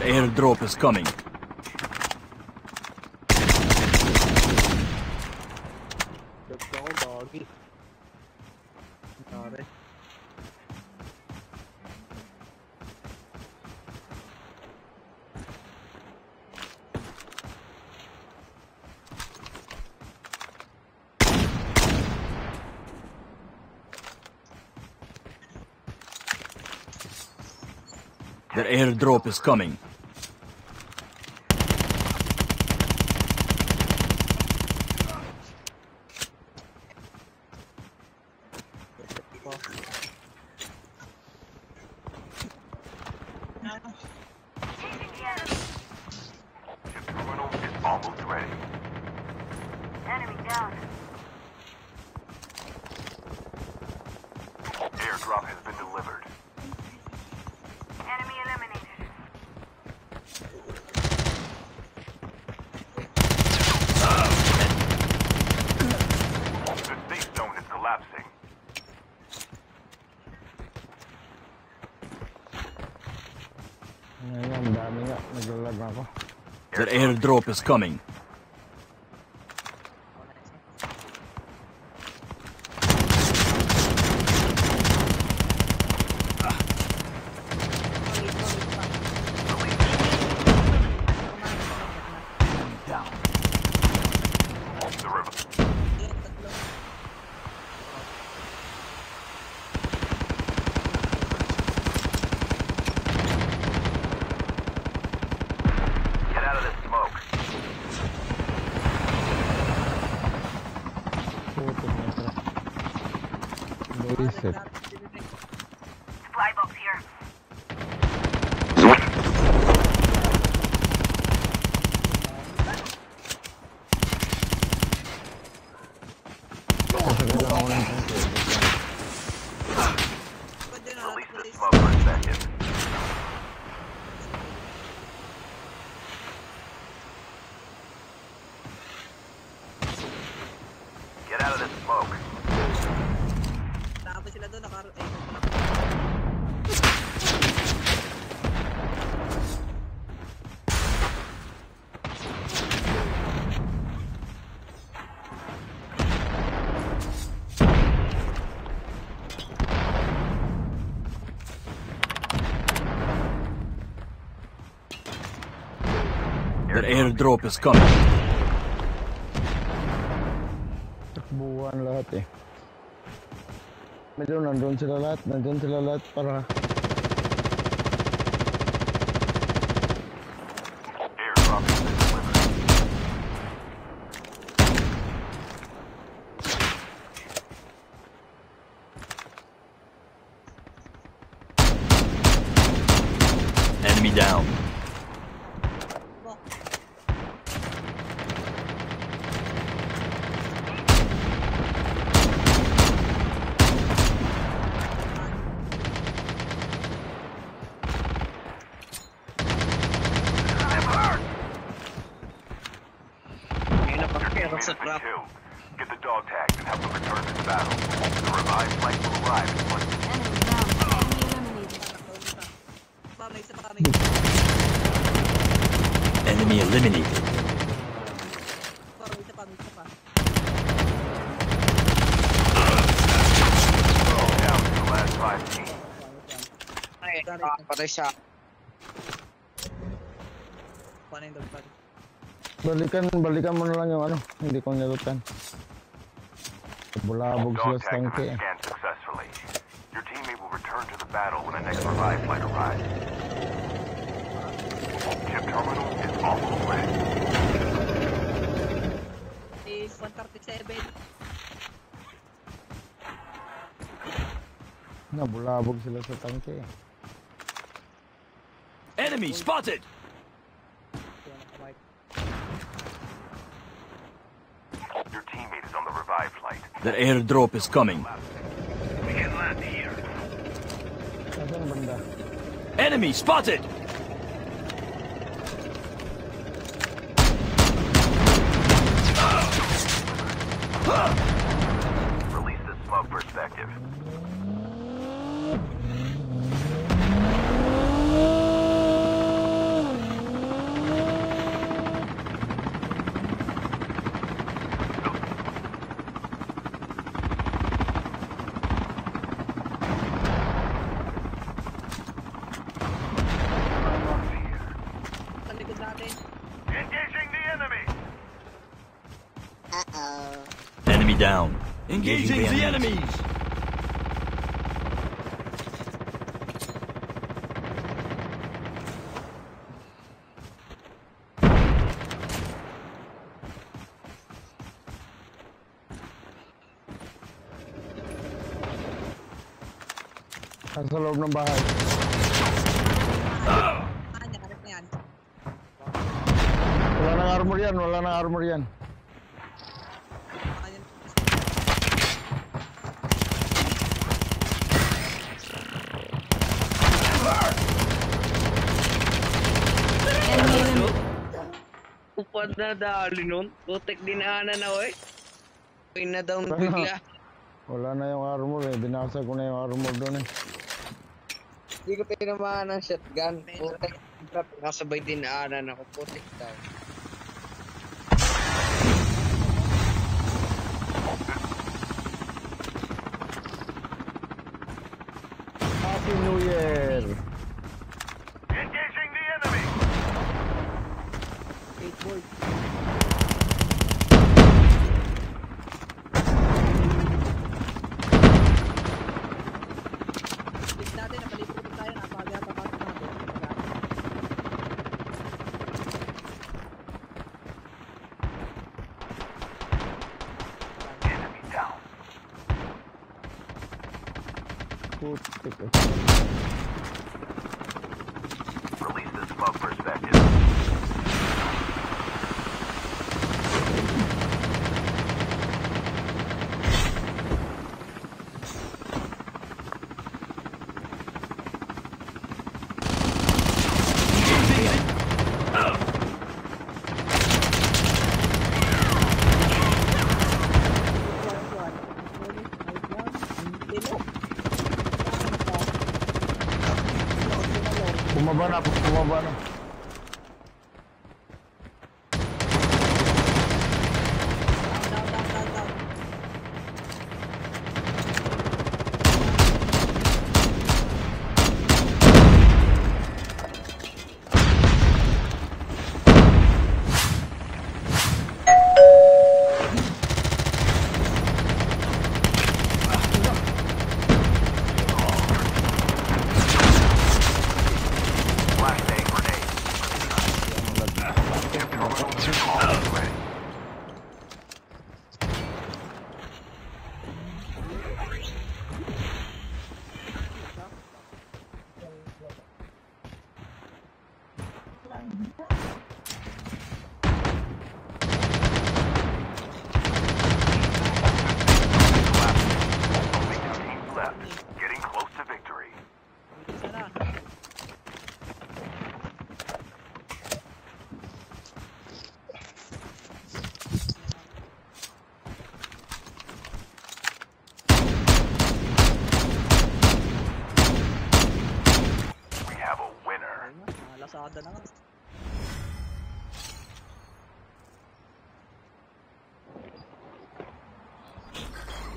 airdrop is coming. The airdrop is coming. Chip The airdrop is coming. Down. The river. Get out of this smoke. Puto na ito. Buisit. Supply box here. Kasagad lang ako ng tangke. Release the smoke for a second. Get out of this smoke. Tapos sila doon, naka... Eh, The airdrop is coming. Medyo nandun sila lahat. Nandun sila lahat para pagkero sa Teammates been trap. killed. Get the dog tags and help them return to the battle. The revived flight will arrive in one Enemy down. Enemy eliminated. Pa, may isa pa kami. Enemy eliminated. Pa, may isa pa, may isa pa. down to the last. Ay, patay siya. Paano yung dog pad? Balikan, balikan mo na lang yung ano. Hindi ko nilutan. Bulabog sila sa tags have tangke been scanned successfully. Your teammate will return to the battle when the next revived flight arrives. Chip terminal is almost ready. Is 137. Nabulabog sila sa tangke eh. Enemy spotted! Wala na kamay. Your teammate is on the flight. The airdrop is coming. We can land here. Enemy spotted! Engaging the enemy. Uh -oh. Enemy down. Engaging, Engaging the enemies. Nasa loob ng. armor yan, wala nang armor yan. Upad na dali nun. Putek dinaanan na oy. Pin na down bigla. Wala na yung armor eh. Binasa ko na yung armor doon eh. Hindi ko tinamaan ng shotgun. Putek. Nasabay dinaanan ako. Putek down. 2 million. Release the smoke perspective. Na, bumaba 있는데?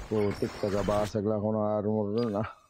Putik, tagabasag lang ako ng armor doon ah.